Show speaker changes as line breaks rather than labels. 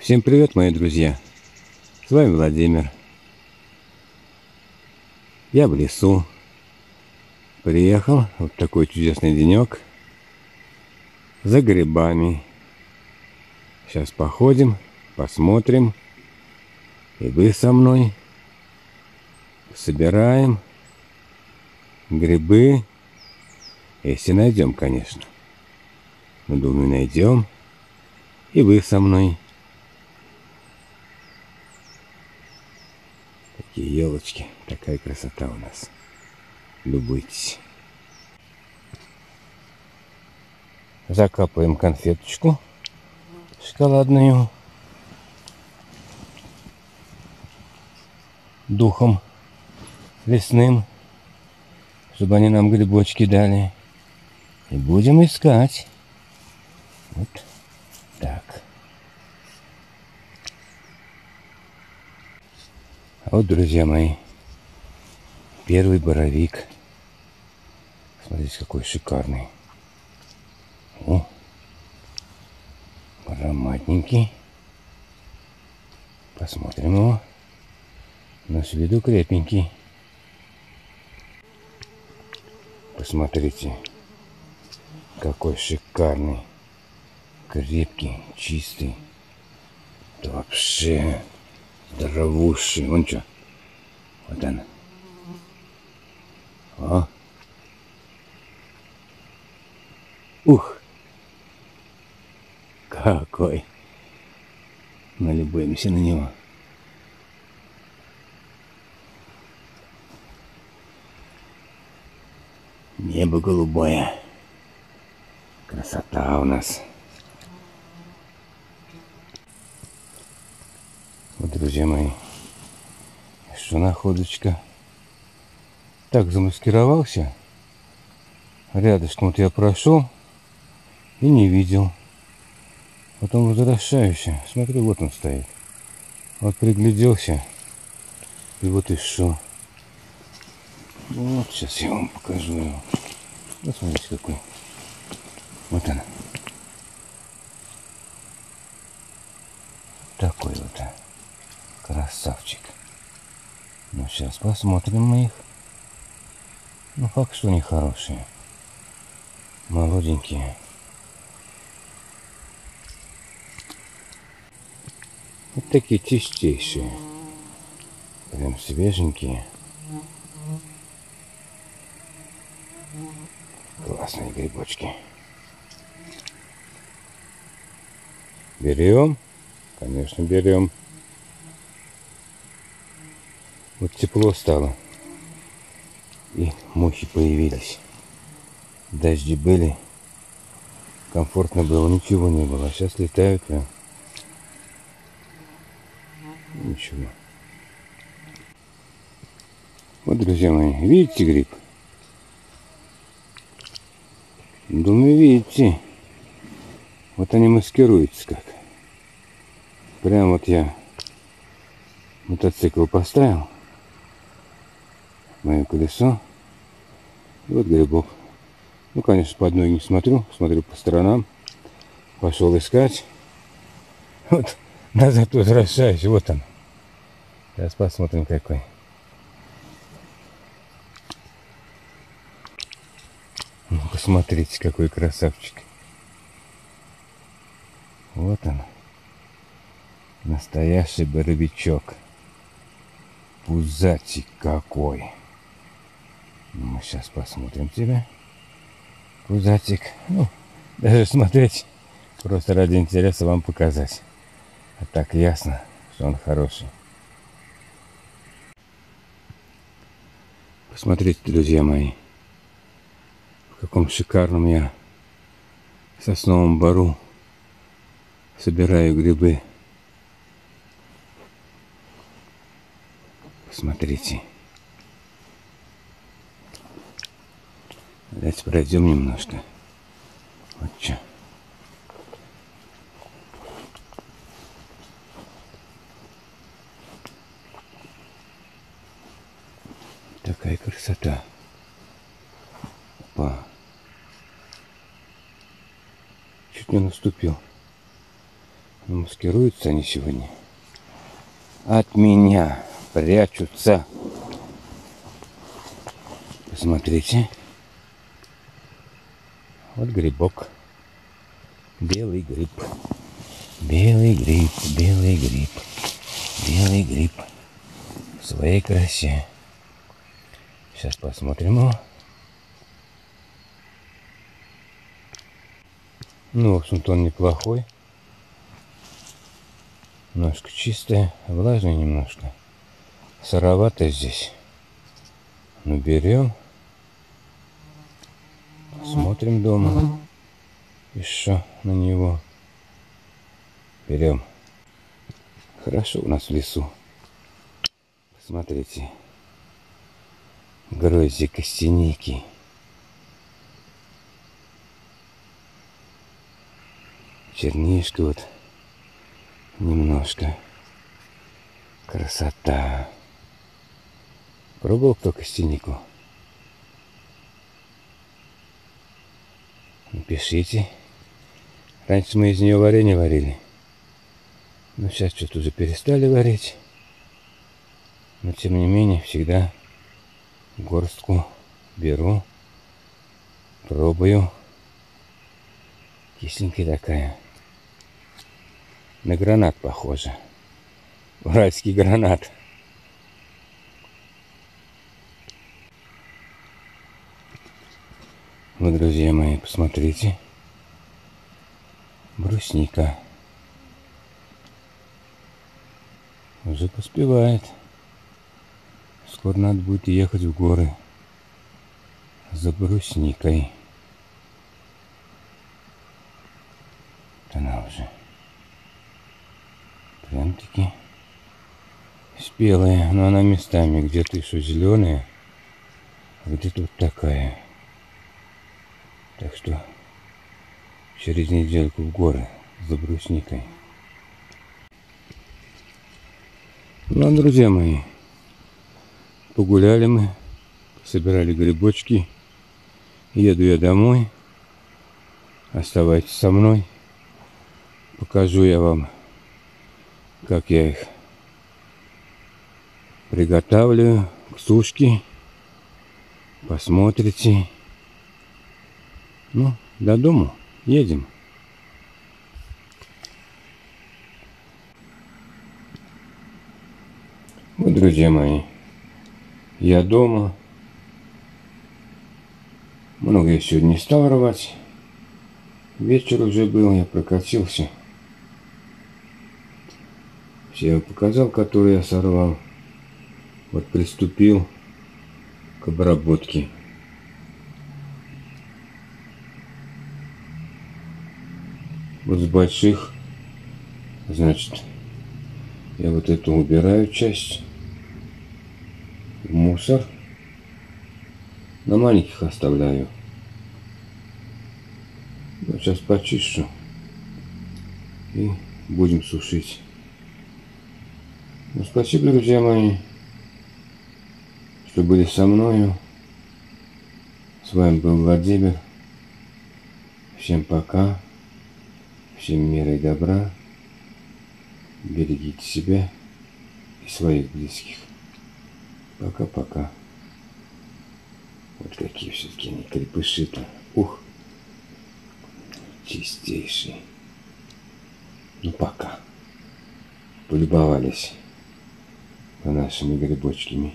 Всем привет, мои друзья! С вами Владимир. Я в лесу. Приехал вот такой чудесный денек за грибами. Сейчас походим, посмотрим. И вы со мной собираем грибы, если найдем, конечно. Но думаю, найдем. И вы со мной. Такие елочки. Такая красота у нас. Любуйтесь. Закапываем конфеточку шоколадную. Духом лесным, чтобы они нам грибочки дали. И будем искать. Вот так. А вот, друзья мои, первый боровик. Смотрите, какой шикарный. О, ароматненький. Посмотрим его. Но с виду крепенький. Посмотрите, какой шикарный, крепкий, чистый. Да вообще здоровущий. Вон что. Вот он. О. Ух. Какой. Налюбуемся на него. Небо голубое. Красота у нас. Друзья мои, что находочка. Так замаскировался. Рядышком вот я прошел и не видел. Потом возвращаюсь. Смотрю, вот он стоит. Вот пригляделся. И вот что. Вот, сейчас я вам покажу его. Вот смотрите какой. Вот он. Такой вот. Красавчик. Ну, сейчас посмотрим мы их. Ну, факт, что они хорошие. Молоденькие. Вот такие чистейшие. Прям свеженькие. Классные грибочки. Берем? Конечно, берем. Вот тепло стало. И мухи появились. Дожди были. Комфортно было, ничего не было. А сейчас летают прям. Ничего. Вот, друзья мои, видите гриб? Думаю, видите. Вот они маскируются как. Прям вот я мотоцикл поставил мое колесо. И вот грибок. Ну, конечно, по одной не смотрю, смотрю по сторонам. Пошел искать. Вот назад возвращаюсь, вот он. Сейчас посмотрим какой. Ну, посмотрите, какой красавчик. Вот он. Настоящий боровичок. Пузатик какой. Ну, мы сейчас посмотрим тебя. Пузатик. Ну, даже смотреть просто ради интереса вам показать. А так ясно, что он хороший. Посмотрите, друзья мои, в каком шикарном я сосновом бару собираю грибы. Посмотрите. Давайте пройдем немножко. Вот что. Такая красота. Опа. Чуть не наступил Маскируются они сегодня. От меня прячутся. Посмотрите. Вот грибок. Белый гриб. Белый гриб, белый гриб, белый гриб в своей красе. Сейчас посмотрим его. Ну, в общем-то, он неплохой. Немножко чистая, влажная немножко. Сыровато здесь. Ну, берем. Смотрим дома. Еще на него. Берем. Хорошо у нас в лесу. Посмотрите. Грозди костяники. Чернишка вот немножко. Красота. Пробовал кто костянику? Напишите. Раньше мы из нее варенье варили. Но сейчас что-то уже перестали варить. Но тем не менее всегда горстку беру, пробую. Кисленькая такая. На гранат похоже. Уральский гранат. Вот, друзья мои, посмотрите. Брусника. Уже поспевает. Скоро надо будет ехать в горы за брусникой. Она уже прям-таки спелая, но она местами где-то еще зеленая, а где-то вот такая. Так что через недельку в горы за брусникой. Ну, друзья мои, погуляли мы, собирали грибочки. Еду я домой. Оставайтесь со мной. Покажу я вам, как я их приготавливаю к сушке. Посмотрите. Ну, до дому едем. Вот, друзья мои, я дома. Много я сегодня не стал рвать. Вечер уже был, я прокатился. Все я показал, которые я сорвал. Вот приступил к обработке. Вот с больших, значит, я вот эту убираю часть мусор. На маленьких оставляю. Вот сейчас почищу. И будем сушить. Ну, спасибо, друзья мои, что были со мною. С вами был Владимир. Всем пока. Всем мира и добра. Берегите себя и своих близких. Пока-пока. Вот какие все-таки они крепыши-то. Ух. Чистейшие. Ну пока. Полюбовались по нашими грибочками.